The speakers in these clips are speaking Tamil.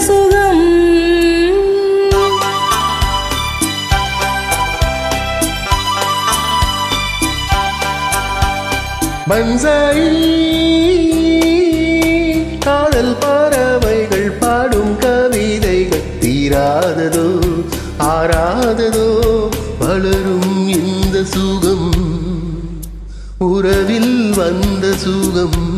சுகம். பன்சாயி காதல் பறவைகள் பாடும் கவிதைகள் தீராததோ ஆறாததோ வளரும் இந்த சுகம். உறவில் வந்த சுகம்.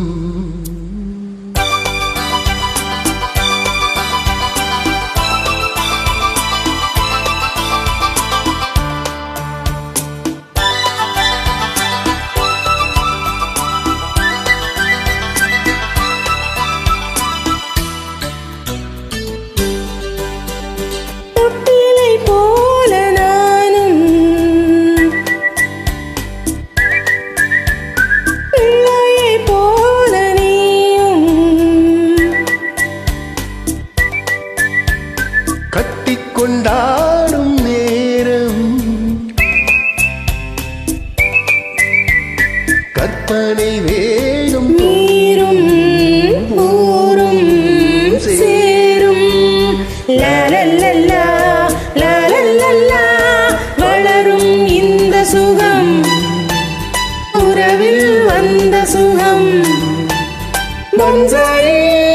கட்டிக்கொண்டாடும் நேரம். கற்பனை வேணும் நீரும் ஊரும் சேரும். லலலலா, லலலலா, வளரும் இந்த சுகம். உறவில் வந்த சுகம். மஞ்சாயே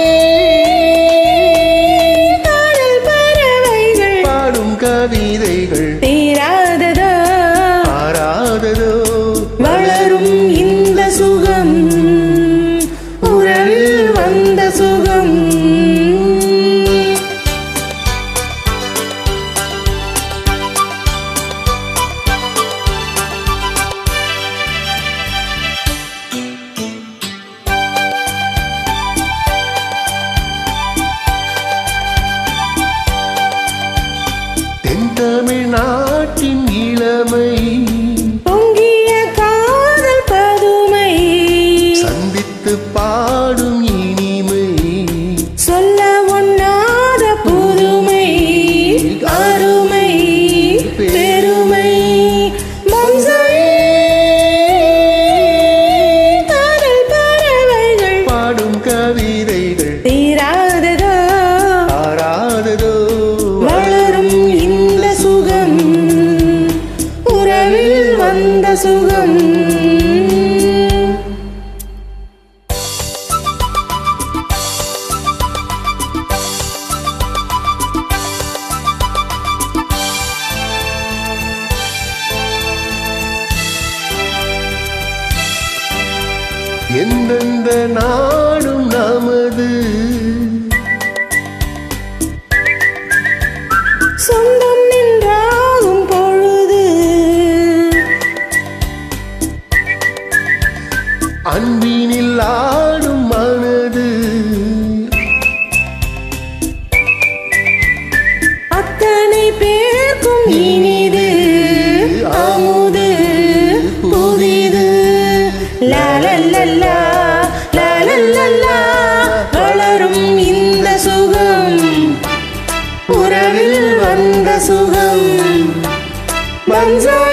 சுகம். எந்தெந்த நாடும் நமது? சொந்தம் அன்பினில் ஆடும் மனது. அத்தனை பேருக்கும் இனிது அமுது புதிது. லலலலா, லலலலா, வளரும் இந்த சுகம். உறவில் வந்த சுகம். பன்சாயி